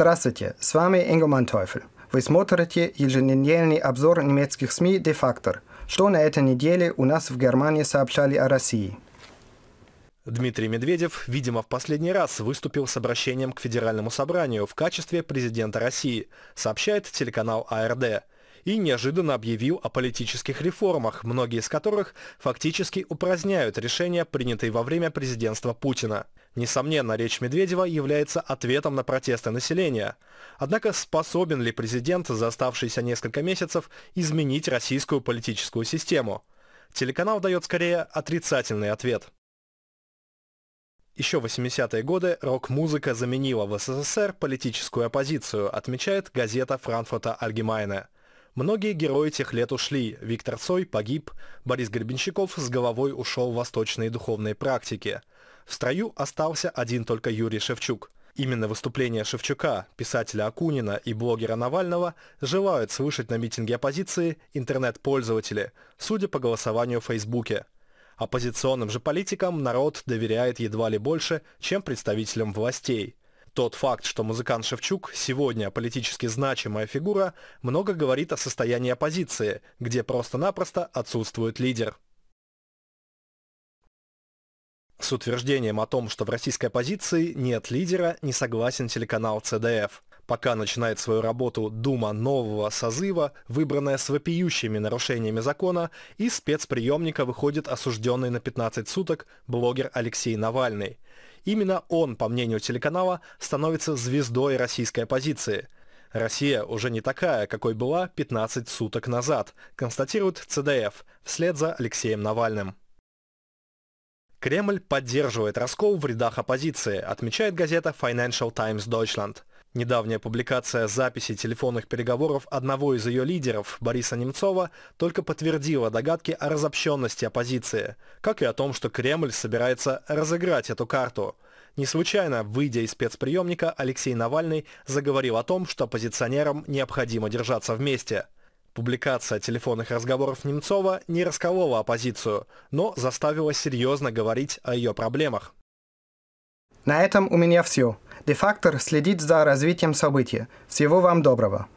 Здравствуйте, с вами Инго Мантойфель. Вы смотрите еженедельный обзор немецких СМИ «Де фактор». Что на этой неделе у нас в Германии сообщали о России? Дмитрий Медведев, видимо, в последний раз выступил с обращением к Федеральному собранию в качестве президента России, сообщает телеканал АРД и неожиданно объявил о политических реформах, многие из которых фактически упраздняют решения, принятые во время президентства Путина. Несомненно, речь Медведева является ответом на протесты населения. Однако способен ли президент за оставшиеся несколько месяцев изменить российскую политическую систему? Телеканал дает скорее отрицательный ответ. Еще в 80-е годы рок-музыка заменила в СССР политическую оппозицию, отмечает газета Франкфурта Альгемайне. Многие герои тех лет ушли. Виктор Цой погиб, Борис Гребенщиков с головой ушел в восточные духовные практики. В строю остался один только Юрий Шевчук. Именно выступления Шевчука, писателя Акунина и блогера Навального желают слышать на митинге оппозиции интернет-пользователи, судя по голосованию в Фейсбуке. Оппозиционным же политикам народ доверяет едва ли больше, чем представителям властей – тот факт, что музыкант Шевчук сегодня политически значимая фигура, много говорит о состоянии оппозиции, где просто-напросто отсутствует лидер. С утверждением о том, что в российской оппозиции нет лидера, не согласен телеканал ЦДФ. Пока начинает свою работу Дума нового созыва, выбранная с вопиющими нарушениями закона, из спецприемника выходит осужденный на 15 суток блогер Алексей Навальный – Именно он, по мнению телеканала, становится звездой российской оппозиции. Россия уже не такая, какой была 15 суток назад, констатирует ЦДФ вслед за Алексеем Навальным. Кремль поддерживает раскол в рядах оппозиции, отмечает газета Financial Times Deutschland. Недавняя публикация записи телефонных переговоров одного из ее лидеров, Бориса Немцова, только подтвердила догадки о разобщенности оппозиции, как и о том, что Кремль собирается разыграть эту карту. Не случайно, выйдя из спецприемника, Алексей Навальный заговорил о том, что оппозиционерам необходимо держаться вместе. Публикация телефонных разговоров Немцова не расколола оппозицию, но заставила серьезно говорить о ее проблемах. На этом у меня все. Дефактор следит за развитием событий. Всего вам доброго.